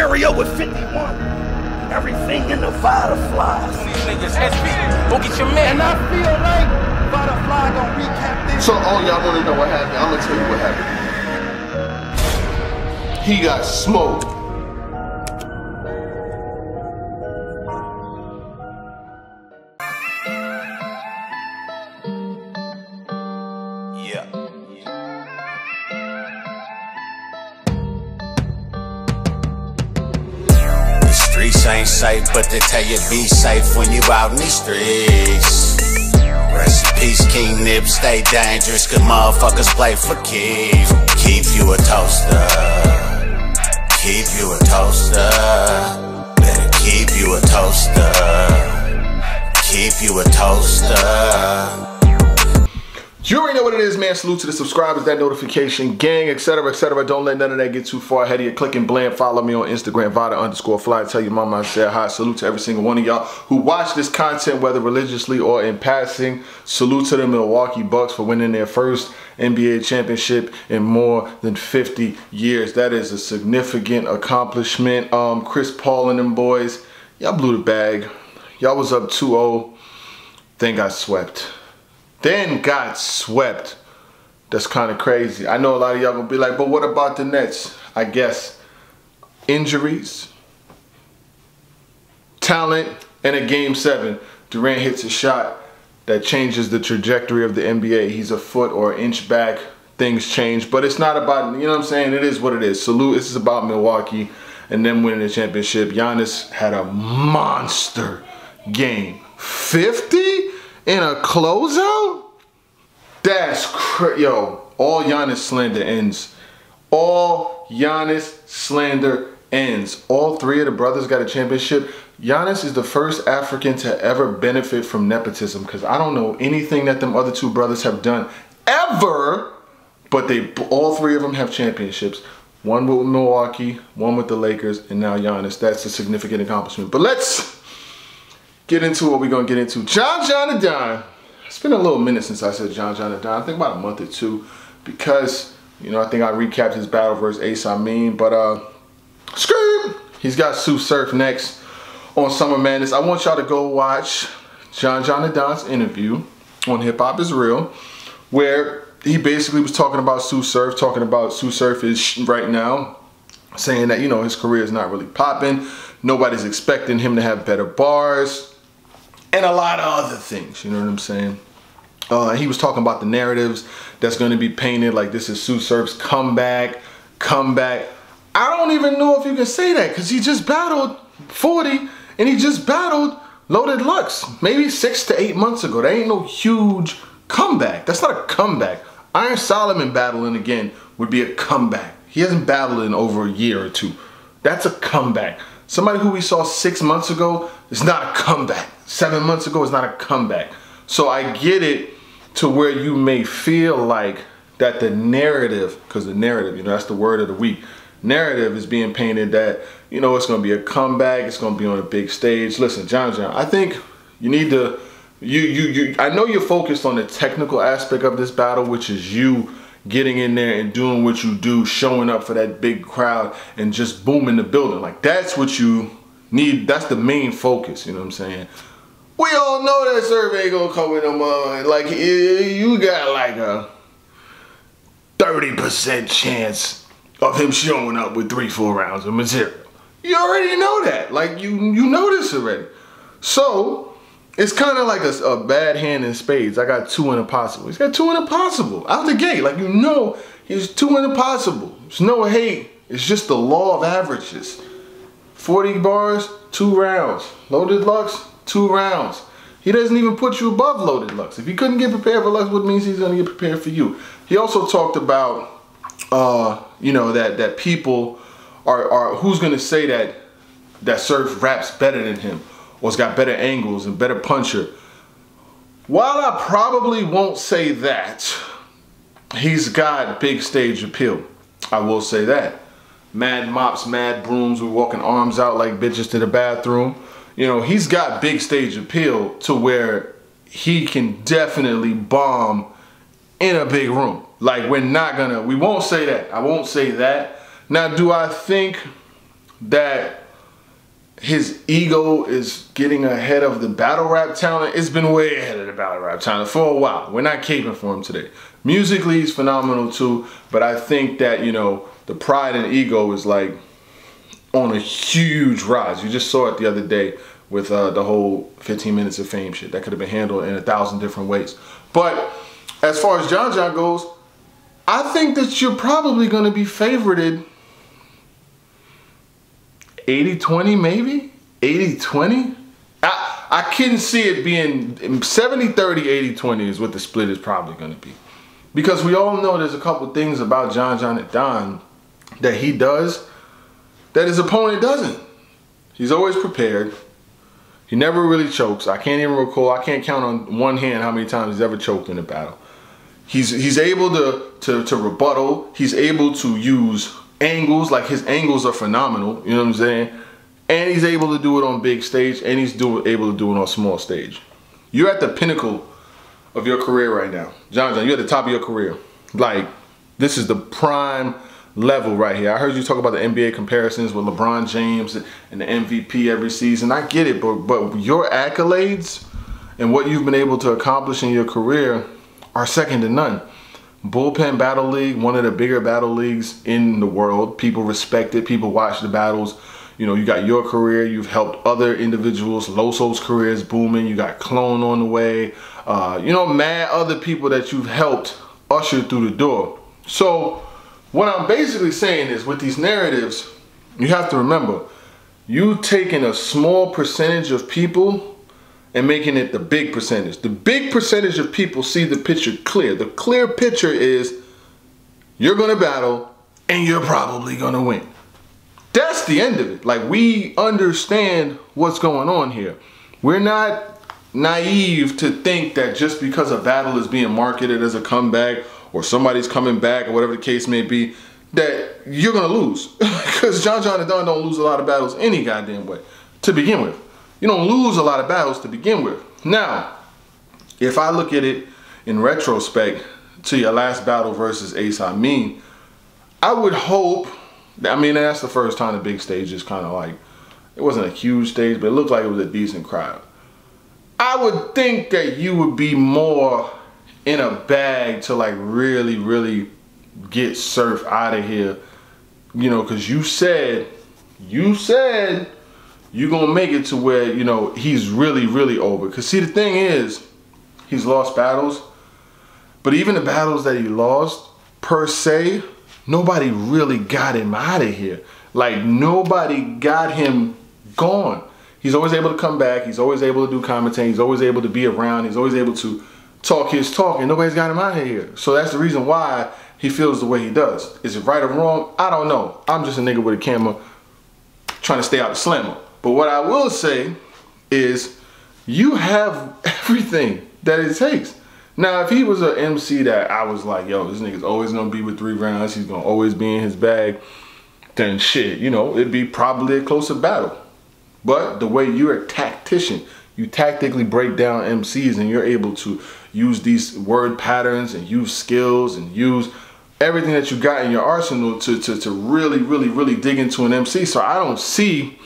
area with 51. Everything in the fireflies. Go get your man. And I feel like Butterfly gonna recap this. So, all y'all want to know what happened? I'm gonna tell you what happened. He got smoked. Streets ain't safe, but they tell you be safe when you out in these streets. Rest in peace, King Nip, stay dangerous, cause motherfuckers play for keeps. Keep you a toaster. Keep you a toaster. Better keep you a toaster. Keep you a toaster. You already know what it is, man. Salute to the subscribers, that notification gang, etc., etc. Don't let none of that get too far ahead of you. Click and blend. Follow me on Instagram, Vada underscore fly. Tell your mama I said hi. Salute to every single one of y'all who watch this content, whether religiously or in passing. Salute to the Milwaukee Bucks for winning their first NBA championship in more than 50 years. That is a significant accomplishment. Um, Chris Paul and them boys, y'all blew the bag. Y'all was up 2-0. Then got swept then got swept. That's kind of crazy. I know a lot of y'all gonna be like, but what about the Nets? I guess injuries, talent, and a game seven. Durant hits a shot that changes the trajectory of the NBA. He's a foot or inch back. Things change, but it's not about, you know what I'm saying? It is what it is. Salute, this is about Milwaukee and them winning the championship. Giannis had a monster game. 50 in a closeout? That's cra- yo. All Giannis slander ends. All Giannis slander ends. All three of the brothers got a championship. Giannis is the first African to ever benefit from nepotism because I don't know anything that them other two brothers have done ever. But they all three of them have championships. One with Milwaukee, one with the Lakers, and now Giannis. That's a significant accomplishment. But let's get into what we're gonna get into. John John and Don. It's been a little minute since I said John John and Don. I think about a month or two because you know I think I recapped his battle versus Ace Amin. But uh Scream! He's got Tsu Surf next on Summer Madness. I want y'all to go watch John John and Don's interview on Hip Hop is Real, where he basically was talking about Tsu Surf, talking about Sue Surf is right now, saying that, you know, his career is not really popping. Nobody's expecting him to have better bars and a lot of other things. You know what I'm saying? Uh, he was talking about the narratives that's going to be painted like this is Tsu Surf's comeback, comeback. I don't even know if you can say that because he just battled 40 and he just battled Loaded Lux maybe six to eight months ago. That ain't no huge comeback. That's not a comeback. Iron Solomon battling again would be a comeback. He hasn't battled in over a year or two. That's a comeback. Somebody who we saw six months ago is not a comeback. Seven months ago is not a comeback. So I get it to where you may feel like that the narrative, because the narrative, you know, that's the word of the week. Narrative is being painted that, you know, it's going to be a comeback. It's going to be on a big stage. Listen, John John, I think you need to you you you I know you're focused on the technical aspect of this battle, which is you getting in there and doing what you do, showing up for that big crowd and just booming the building. Like that's what you need. That's the main focus, you know what I'm saying? We all know that survey gonna come in the mud. Like you got like a 30% chance of him showing up with three, four rounds of material. You already know that. Like you you know this already. So it's kind of like a, a, bad hand in spades. I got two in a possible. He's got two in a possible out the gate. Like you know, he's two in a possible. There's no hate. It's just the law of averages. 40 bars, two rounds. Loaded Lux, two rounds. He doesn't even put you above Loaded Lux. If he couldn't get prepared for Lux, what means he's gonna get prepared for you. He also talked about, uh, you know, that that people are are who's gonna say that that Surf raps better than him or's got better angles and better puncher. While I probably won't say that, he's got big stage appeal. I will say that. Mad mops, mad brooms, we're walking arms out like bitches to the bathroom. You know, he's got big stage appeal to where he can definitely bomb in a big room. Like we're not gonna, we won't say that. I won't say that. Now, do I think that his ego is getting ahead of the battle rap talent. It's been way ahead of the battle rap talent for a while. We're not caping for him today. Musically, he's phenomenal too, but I think that, you know, the pride and ego is like on a huge rise. You just saw it the other day with uh, the whole 15 minutes of fame shit. That could have been handled in a thousand different ways. But as far as John John goes, I think that you're probably going to be favorited 80-20 maybe? 80-20? I, I couldn't see it being 70-30, 80-20 is what the split is probably going to be. Because we all know there's a couple things about John John and Don that he does that his opponent doesn't. He's always prepared. He never really chokes. I can't even recall. I can't count on one hand how many times he's ever choked in a battle. He's he's able to to to rebuttal. He's able to use angles. Like his angles are phenomenal. You know what I'm saying? And he's able to do it on big stage, and he's do, able to do it on small stage. You're at the pinnacle of your career right now, John John. You're at the top of your career. Like this is the prime level right here. I heard you talk about the NBA comparisons with LeBron James and the MVP every season. I get it, but but your accolades and what you've been able to accomplish in your career are second to none. Bullpen Battle League, one of the bigger battle leagues in the world. People respect it. People watch the battles. You know, you got your career. You've helped other individuals. Loso's career is booming. You got Clone on the way. Uh, you know, mad other people that you've helped usher through the door. So what I'm basically saying is with these narratives, you have to remember, you taking a small percentage of people and making it the big percentage. The big percentage of people see the picture clear. The clear picture is you're gonna battle and you're probably gonna win. That's the end of it. Like we understand what's going on here. We're not naive to think that just because a battle is being marketed as a comeback or somebody's coming back or whatever the case may be, that you're gonna lose. Because John John and Don don't lose a lot of battles any goddamn way to begin with. You don't lose a lot of battles to begin with. Now, if I look at it in retrospect to your last battle versus Ace Amin, I would hope, I mean, that's the first time the big stage is kind of like, it wasn't a huge stage, but it looked like it was a decent crowd. I would think that you would be more in a bag to like really, really get Surf out of here. You know, because you said, you said you're going to make it to where, you know, he's really, really over. Because see, the thing is, he's lost battles. But even the battles that he lost, per se, nobody really got him out of here. Like, nobody got him gone. He's always able to come back. He's always able to do commentating. He's always able to be around. He's always able to talk his talk and nobody's got him out of here. So that's the reason why he feels the way he does. Is it right or wrong? I don't know. I'm just a nigga with a camera trying to stay out of slammer. But what I will say is you have everything that it takes. Now, if he was an MC that I was like, yo, this nigga's always gonna be with three rounds, he's gonna always be in his bag, then shit, you know, it'd be probably a closer battle. But the way you're a tactician, you tactically break down MCs and you're able to use these word patterns and use skills and use everything that you got in your arsenal to, to, to really, really, really dig into an MC. So I don't see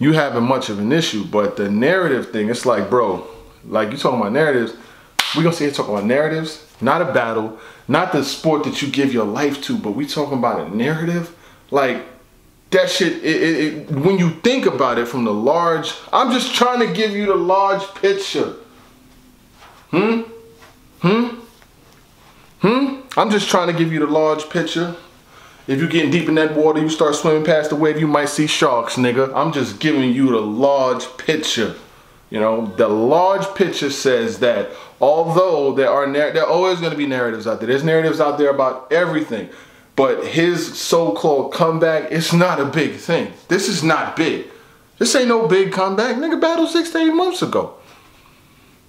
you having much of an issue. But the narrative thing, it's like, bro, like you talking about narratives, we gonna see you talking about narratives, not a battle, not the sport that you give your life to, but we talking about a narrative. Like that shit, it, it, it, when you think about it from the large, I'm just trying to give you the large picture. Hmm? Hmm? Hmm? I'm just trying to give you the large picture. If you're getting deep in that water, you start swimming past the wave, you might see sharks, nigga. I'm just giving you the large picture. You know, the large picture says that although there are there are always going to be narratives out there. There's narratives out there about everything. But his so-called comeback, it's not a big thing. This is not big. This ain't no big comeback. Nigga battled six to eight months ago.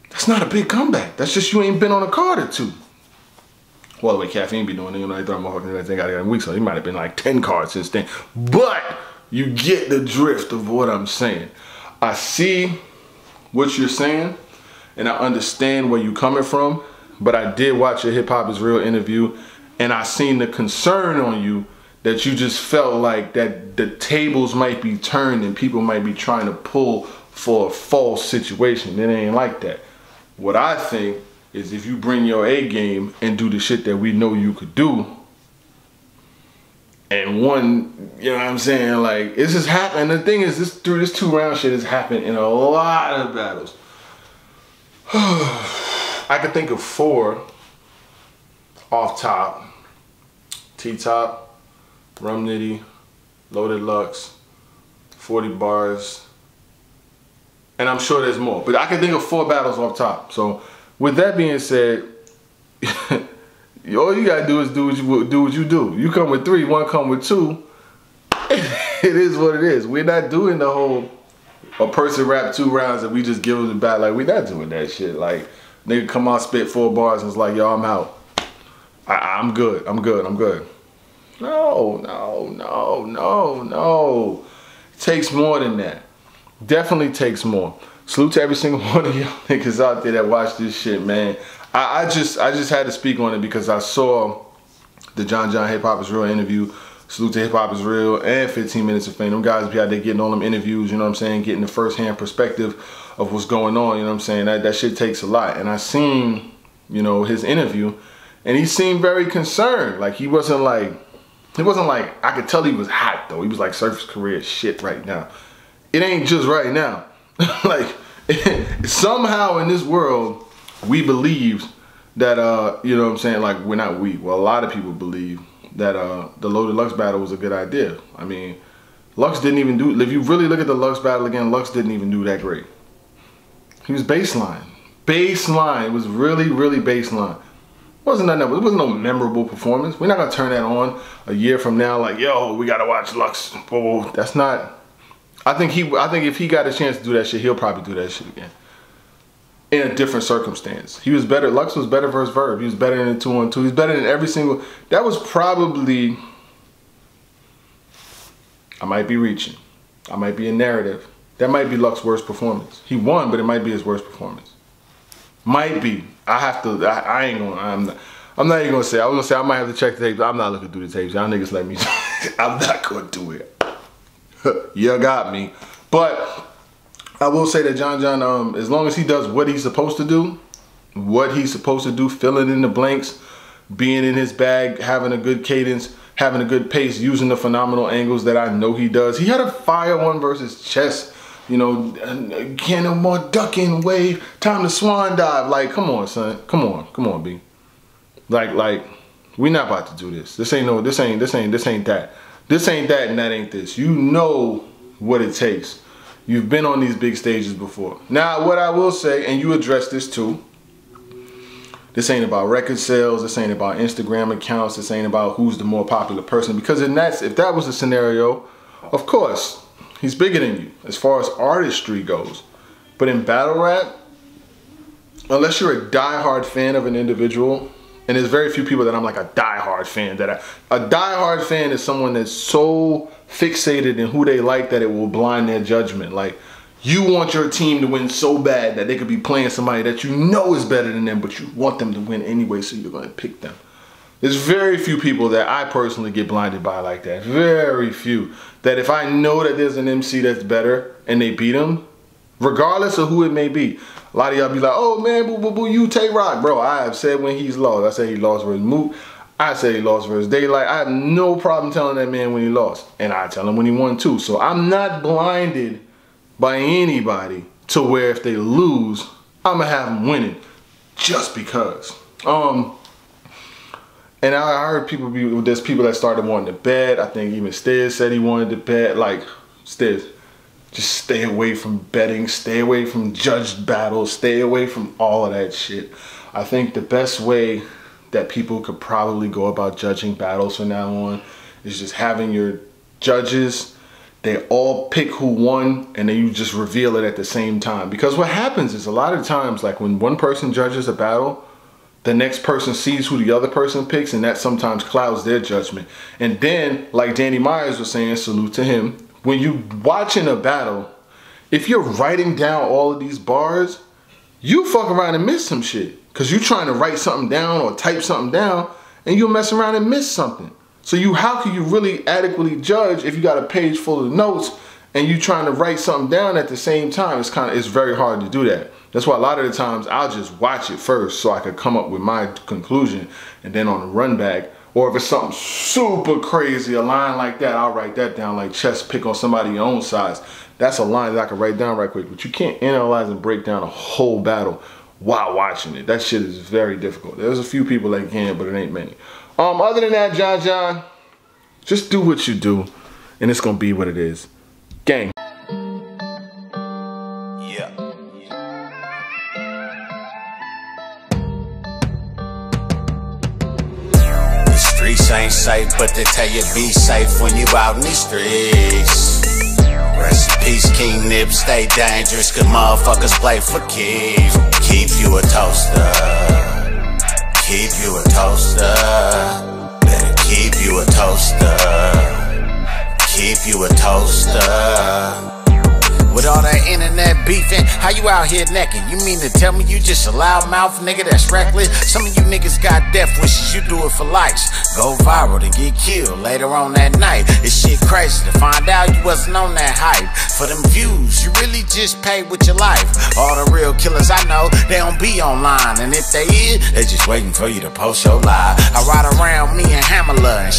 That's not a big comeback. That's just you ain't been on a card or two. Well, the way caffeine be doing it, you know, I thought motherfuckers I think I got a week, so he might have been like 10 cards since then. But you get the drift of what I'm saying. I see what you're saying, and I understand where you're coming from, but I did watch your Hip Hop is Real interview, and I seen the concern on you that you just felt like that the tables might be turned and people might be trying to pull for a false situation. It ain't like that. What I think is if you bring your A game and do the shit that we know you could do, and one, you know what I'm saying? Like, this has happened. The thing is, this through this two round shit has happened in a lot of battles. I could think of four off top. T top, Rum Nitty, Loaded Lux, 40 bars, and I'm sure there's more. But I can think of four battles off top. So with that being said, all you gotta do is do what you do what you do. You come with three, one come with two. it is what it is. We're not doing the whole a person rap two rounds and we just give them the back. Like we're not doing that shit. Like nigga come out spit four bars and it's like yo I'm out. I, I'm good. I'm good. I'm good. No, no, no, no, no. It takes more than that. Definitely takes more. Salute to every single one of y'all niggas out there that watch this shit, man. I, I just I just had to speak on it because I saw the John John Hip Hop is Real interview. Salute to Hip Hop is Real and 15 Minutes of Fame. Them guys be out there getting all them interviews, you know what I'm saying, getting the first hand perspective of what's going on, you know what I'm saying? That that shit takes a lot. And I seen, you know, his interview and he seemed very concerned. Like he wasn't like he wasn't like I could tell he was hot though. He was like surface career shit right now. It ain't just right now. like somehow in this world we believe that uh you know what I'm saying like we're not we well a lot of people believe that uh the loaded Lux battle was a good idea. I mean Lux didn't even do if you really look at the Lux battle again Lux didn't even do that great. He was baseline. Baseline. It was really really baseline. It wasn't that it wasn't no memorable performance. We're not gonna turn that on a year from now like yo we gotta watch Lux. Whoa, that's not I think he I think if he got a chance to do that shit he'll probably do that shit again in a different circumstance. He was better. Lux was better versus Verb. He was better than two on two. He's better than every single. That was probably. I might be reaching. I might be a narrative. That might be Lux's worst performance. He won, but it might be his worst performance. Might be. I have to. I, I ain't gonna. I'm not. I'm not even gonna say. I was gonna say I might have to check the tapes. I'm not looking through the tapes. Y'all niggas let me. I'm not gonna do it. you got me. But I will say that John John, um, as long as he does what he's supposed to do, what he's supposed to do, filling in the blanks, being in his bag, having a good cadence, having a good pace, using the phenomenal angles that I know he does. He had a fire one versus chess, you know, can no more ducking wave, time to swan dive. Like, come on, son. Come on, come on, B. Like, like, we not about to do this. This ain't no, this ain't, this ain't, this ain't that. This ain't that and that ain't this. You know what it takes You've been on these big stages before. Now, what I will say, and you address this too, this ain't about record sales, this ain't about Instagram accounts, this ain't about who's the more popular person. Because in that, if that was the scenario, of course, he's bigger than you as far as artistry goes. But in battle rap, unless you're a die-hard fan of an individual, and there's very few people that I'm like a die-hard fan. That I, a die-hard fan is someone that's so fixated in who they like that it will blind their judgment. Like you want your team to win so bad that they could be playing somebody that you know is better than them, but you want them to win anyway, so you're going to pick them. There's very few people that I personally get blinded by like that. Very few. That if I know that there's an MC that's better and they beat them, regardless of who it may be, a lot of y'all be like, oh man, boo boo boo, you Tay Roc. Bro, I have said when he's lost. I said he lost versus Mook. I say he lost versus Daylyt. I have no problem telling that man when he lost. And I tell him when he won too. So I'm not blinded by anybody to where if they lose, I'm gonna have them winning just because. Um, and I heard people be there's people that started wanting to bet. I think even Stiz said he wanted to bet. Like Stiz, just stay away from betting, stay away from judged battles, stay away from all of that shit. I think the best way that people could probably go about judging battles from now on is just having your judges they all pick who won and then you just reveal it at the same time. Because what happens is a lot of times like when one person judges a battle the next person sees who the other person picks and that sometimes clouds their judgment. And then like danny myers was saying salute to him when you watching a battle, if you're writing down all of these bars, you fuck around and miss some shit. Cause you're trying to write something down or type something down and you'll mess around and miss something. So you, how can you really adequately judge if you got a page full of notes and you trying to write something down at the same time? It's kind of, it's very hard to do that. That's why a lot of the times I'll just watch it first so I could come up with my conclusion and then on the run back, or if it's something super crazy, a line like that, I'll write that down like chess pick on somebody your own size. That's a line that I can write down right quick, but you can't analyze and break down a whole battle while watching it. That shit is very difficult. There's a few people that can, but it ain't many. Um, other than that, John John, just do what you do, and it's gonna be what it is. Gang. Ain't safe, but they tell you be safe when you out in these streets. Rest in peace, King Nip, stay dangerous, cause motherfuckers play for keeps. Keep you a toaster. Keep you a toaster. Better keep you a toaster. Keep you a toaster. With all that internet beefing, how you out here naked? You mean to tell me you just a loudmouth nigga that's reckless? Some of you niggas got death wishes, you do it for likes. Go viral to get killed later on that night. It's shit crazy to find out you wasn't on that hype. For them views, you really just paid with your life. All the real killers I know, they don't be online. And if they is, they just waiting for you to post your lie. I ride around me and Hammerla and